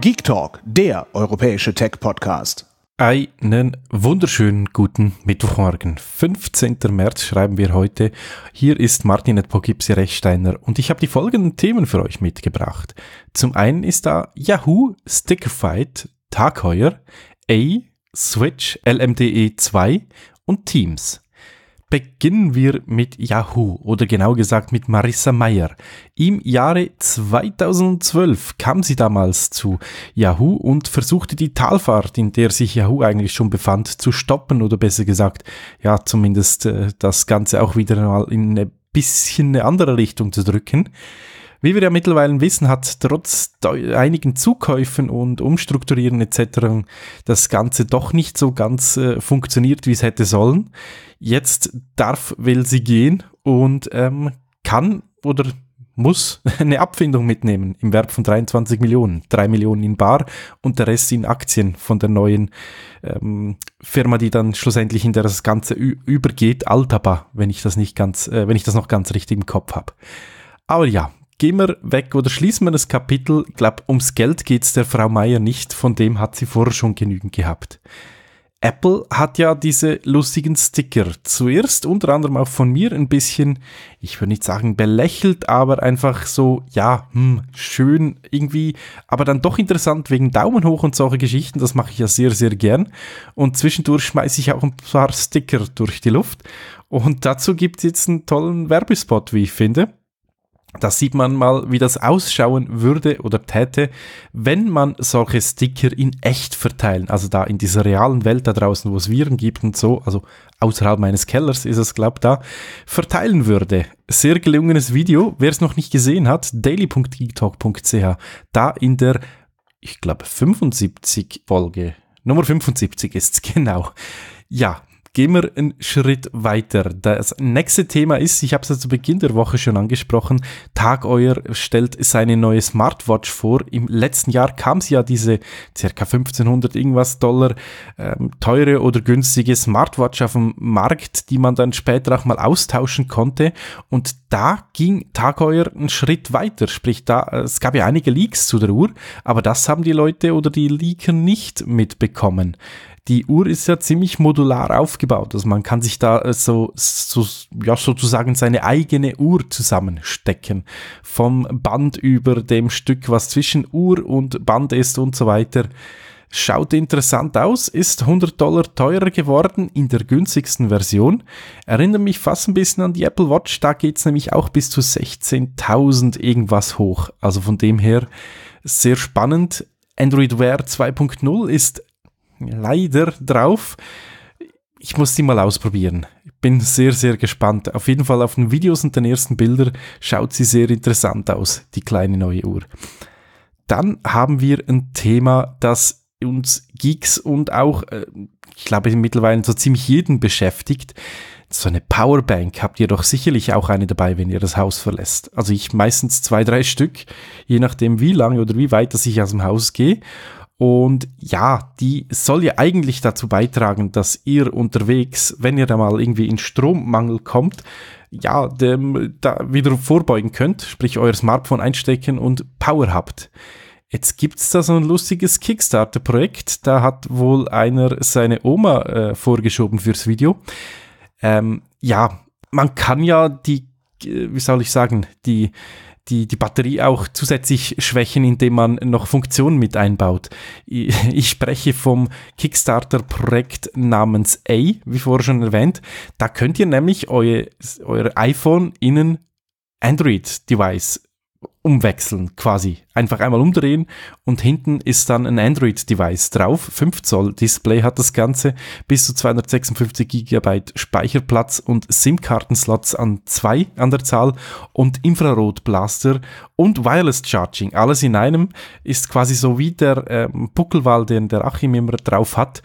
Geek Talk, der europäische Tech-Podcast. Einen wunderschönen guten Mittwochmorgen. 15. März schreiben wir heute. Hier ist Martin Pogipsi Rechsteiner und ich habe die folgenden Themen für euch mitgebracht. Zum einen ist da Yahoo, Stickerfight, Tagheuer, A, Switch, LMDE 2 und Teams beginnen wir mit Yahoo oder genau gesagt mit Marissa Meyer. Im Jahre 2012 kam sie damals zu Yahoo und versuchte die Talfahrt, in der sich Yahoo eigentlich schon befand, zu stoppen oder besser gesagt, ja, zumindest äh, das Ganze auch wieder mal in ein bisschen eine andere Richtung zu drücken. Wie wir ja mittlerweile wissen, hat trotz einigen Zukäufen und Umstrukturieren etc. das Ganze doch nicht so ganz äh, funktioniert, wie es hätte sollen. Jetzt darf, will sie gehen und ähm, kann oder muss eine Abfindung mitnehmen im Wert von 23 Millionen. 3 Millionen in Bar und der Rest in Aktien von der neuen ähm, Firma, die dann schlussendlich in der das Ganze übergeht, Altaba, wenn ich das nicht ganz, äh, wenn ich das noch ganz richtig im Kopf habe. Aber ja, gehen wir weg oder schließen wir das Kapitel. Ich glaube, ums Geld geht es der Frau Meier nicht, von dem hat sie vorher schon genügend gehabt. Apple hat ja diese lustigen Sticker zuerst unter anderem auch von mir ein bisschen, ich würde nicht sagen belächelt, aber einfach so, ja, hm, schön irgendwie, aber dann doch interessant wegen Daumen hoch und solche Geschichten, das mache ich ja sehr, sehr gern. Und zwischendurch schmeiße ich auch ein paar Sticker durch die Luft. Und dazu gibt es jetzt einen tollen Werbespot, wie ich finde. Da sieht man mal, wie das ausschauen würde oder täte, wenn man solche Sticker in echt verteilen. Also da in dieser realen Welt da draußen, wo es Viren gibt und so, also außerhalb meines Kellers ist es, glaub da, verteilen würde. Sehr gelungenes Video. Wer es noch nicht gesehen hat, daily.geektalk.ch. Da in der, ich glaube, 75 Folge. Nummer 75 ist's genau. Ja, Gehen wir einen Schritt weiter. Das nächste Thema ist, ich habe es ja zu Beginn der Woche schon angesprochen, Tageuer stellt seine neue Smartwatch vor. Im letzten Jahr kam sie ja diese circa 1500 irgendwas Dollar ähm, teure oder günstige Smartwatch auf dem Markt, die man dann später auch mal austauschen konnte. Und da ging Tageuer einen Schritt weiter. Sprich, da, es gab ja einige Leaks zu der Uhr, aber das haben die Leute oder die Leaker nicht mitbekommen die Uhr ist ja ziemlich modular aufgebaut. Also man kann sich da äh, so, so ja, sozusagen seine eigene Uhr zusammenstecken. Vom Band über dem Stück, was zwischen Uhr und Band ist und so weiter. Schaut interessant aus, ist 100 Dollar teurer geworden in der günstigsten Version. Erinnert mich fast ein bisschen an die Apple Watch, da geht's nämlich auch bis zu 16.000 irgendwas hoch. Also von dem her sehr spannend. Android Wear 2.0 ist leider drauf. Ich muss die mal ausprobieren. Bin sehr, sehr gespannt. Auf jeden Fall auf den Videos und den ersten Bildern schaut sie sehr interessant aus, die kleine neue Uhr. Dann haben wir ein Thema, das uns Geeks und auch, äh, ich glaube, mittlerweile so ziemlich jeden beschäftigt. So eine Powerbank habt ihr doch sicherlich auch eine dabei, wenn ihr das Haus verlässt. Also ich meistens zwei, drei Stück, je nachdem wie lange oder wie weit dass ich aus dem Haus gehe. Und ja, die soll ja eigentlich dazu beitragen, dass ihr unterwegs, wenn ihr da mal irgendwie in Strommangel kommt, ja, dem, da wieder vorbeugen könnt, sprich euer Smartphone einstecken und Power habt. Jetzt gibt's da so ein lustiges Kickstarter-Projekt, da hat wohl einer seine Oma äh, vorgeschoben fürs Video. Ähm, ja, man kann ja die, äh, wie soll ich sagen, die die, die Batterie auch zusätzlich schwächen, indem man noch Funktionen mit einbaut. Ich spreche vom Kickstarter-Projekt namens A, wie vorher schon erwähnt. Da könnt ihr nämlich euer, euer iPhone in ein Android-Device umwechseln quasi. Einfach einmal umdrehen und hinten ist dann ein Android-Device drauf. 5 Zoll Display hat das Ganze, bis zu 256 GB Speicherplatz und SIM-Kartenslots an zwei an der Zahl und Infrarot-Blaster und Wireless Charging. Alles in einem ist quasi so wie der ähm, Buckelwall, den der Achim immer drauf hat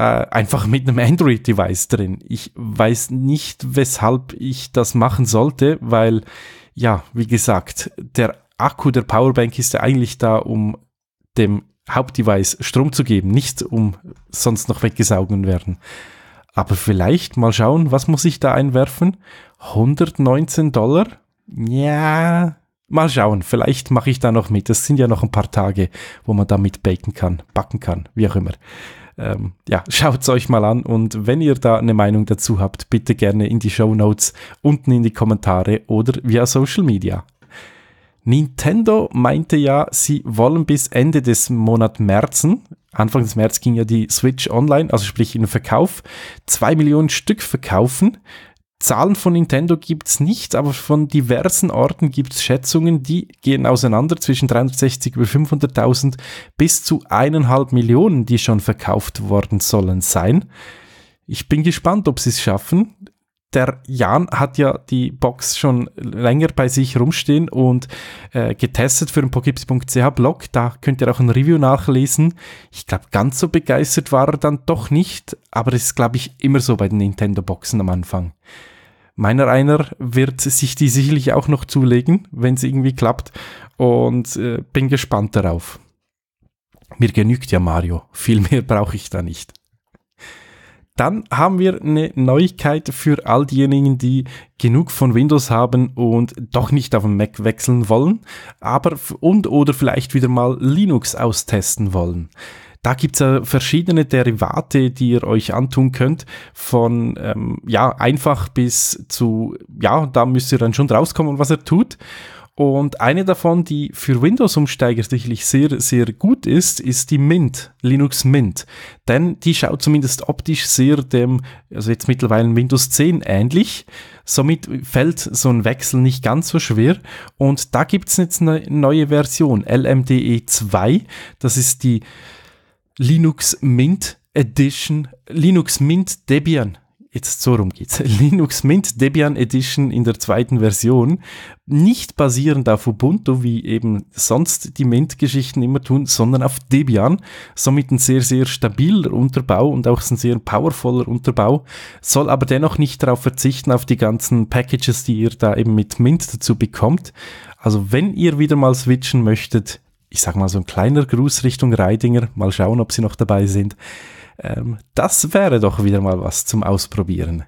äh, einfach mit einem Android-Device drin. Ich weiß nicht, weshalb ich das machen sollte, weil ja, wie gesagt, der Akku der Powerbank ist ja eigentlich da, um dem Hauptdevice Strom zu geben, nicht um sonst noch weggesaugen werden. Aber vielleicht mal schauen, was muss ich da einwerfen? 119 Dollar? Ja, mal schauen, vielleicht mache ich da noch mit. Es sind ja noch ein paar Tage, wo man da mit baken kann, backen kann, wie auch immer. Ähm, ja, schaut es euch mal an und wenn ihr da eine Meinung dazu habt, bitte gerne in die Show Notes, unten in die Kommentare oder via Social Media. Nintendo meinte ja, sie wollen bis Ende des Monats Märzen, Anfang des März ging ja die Switch online, also sprich in den Verkauf, zwei Millionen Stück verkaufen. Zahlen von Nintendo gibt es nicht, aber von diversen Orten gibt es Schätzungen, die gehen auseinander zwischen 360 über 500.000 bis zu eineinhalb Millionen, die schon verkauft worden sollen sein. Ich bin gespannt, ob sie es schaffen der Jan hat ja die Box schon länger bei sich rumstehen und äh, getestet für den pokipsi.ch Blog. Da könnt ihr auch ein Review nachlesen. Ich glaube, ganz so begeistert war er dann doch nicht, aber das ist, glaube ich, immer so bei den Nintendo-Boxen am Anfang. Meiner einer wird sich die sicherlich auch noch zulegen, wenn es irgendwie klappt und äh, bin gespannt darauf. Mir genügt ja Mario, viel mehr brauche ich da nicht. Dann haben wir eine Neuigkeit für all diejenigen, die genug von Windows haben und doch nicht auf den Mac wechseln wollen, aber und oder vielleicht wieder mal Linux austesten wollen. Da gibt es ja verschiedene Derivate, die ihr euch antun könnt, von ähm, ja einfach bis zu, ja, da müsst ihr dann schon rauskommen, was er tut. Und eine davon, die für Windows-Umsteiger sicherlich sehr, sehr gut ist, ist die Mint, Linux Mint. Denn die schaut zumindest optisch sehr dem, also jetzt mittlerweile Windows 10 ähnlich. Somit fällt so ein Wechsel nicht ganz so schwer. Und da gibt es jetzt eine neue Version, LMDE 2. Das ist die Linux Mint Edition, Linux Mint Debian jetzt so rum geht's. Linux Mint Debian Edition in der zweiten Version, nicht basierend auf Ubuntu, wie eben sonst die Mint-Geschichten immer tun, sondern auf Debian. Somit ein sehr, sehr stabiler Unterbau und auch ein sehr powervoller Unterbau, soll aber dennoch nicht darauf verzichten, auf die ganzen Packages, die ihr da eben mit Mint dazu bekommt. Also wenn ihr wieder mal switchen möchtet, ich sag mal so ein kleiner Gruß Richtung Reidinger, mal schauen, ob sie noch dabei sind ähm, das wäre doch wieder mal was zum Ausprobieren.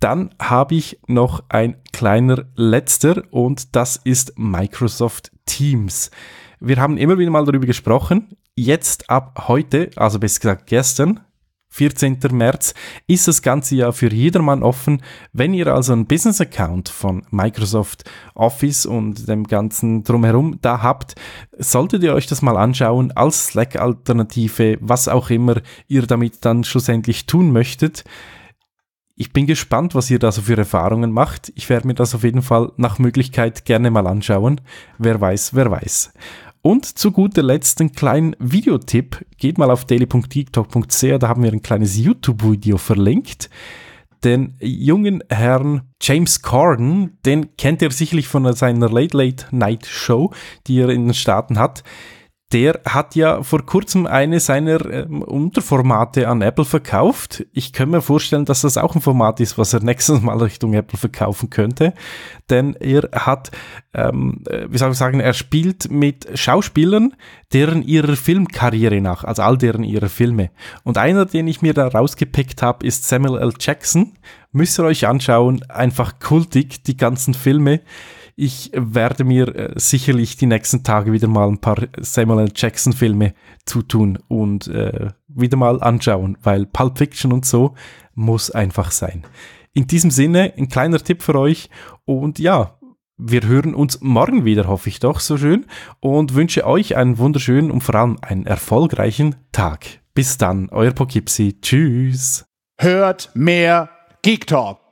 Dann habe ich noch ein kleiner letzter und das ist Microsoft Teams. Wir haben immer wieder mal darüber gesprochen. Jetzt ab heute, also besser gesagt gestern, 14. März ist das Ganze ja für jedermann offen. Wenn ihr also einen Business-Account von Microsoft Office und dem ganzen drumherum da habt, solltet ihr euch das mal anschauen als Slack-Alternative, was auch immer ihr damit dann schlussendlich tun möchtet. Ich bin gespannt, was ihr da so für Erfahrungen macht. Ich werde mir das auf jeden Fall nach Möglichkeit gerne mal anschauen. Wer weiß, wer weiß. Und zu guter Letzt ein kleinen Videotipp. Geht mal auf daily.tiktok.ch, da haben wir ein kleines YouTube-Video verlinkt. Den jungen Herrn James Corden, den kennt ihr sicherlich von seiner Late Late Night Show, die er in den Staaten hat der hat ja vor kurzem eine seiner ähm, Unterformate an Apple verkauft. Ich kann mir vorstellen, dass das auch ein Format ist, was er nächstes Mal Richtung Apple verkaufen könnte. Denn er hat, ähm, äh, wie soll ich sagen, er spielt mit Schauspielern, deren ihrer Filmkarriere nach, also all deren ihrer Filme. Und einer, den ich mir da rausgepickt habe, ist Samuel L. Jackson. Müsst ihr euch anschauen, einfach kultig, die ganzen Filme. Ich werde mir äh, sicherlich die nächsten Tage wieder mal ein paar Samuel L. Jackson Filme zutun und äh, wieder mal anschauen, weil Pulp Fiction und so muss einfach sein. In diesem Sinne, ein kleiner Tipp für euch und ja, wir hören uns morgen wieder, hoffe ich doch, so schön und wünsche euch einen wunderschönen und vor allem einen erfolgreichen Tag. Bis dann, euer Pokipsi. Tschüss. Hört mehr Geek Talk.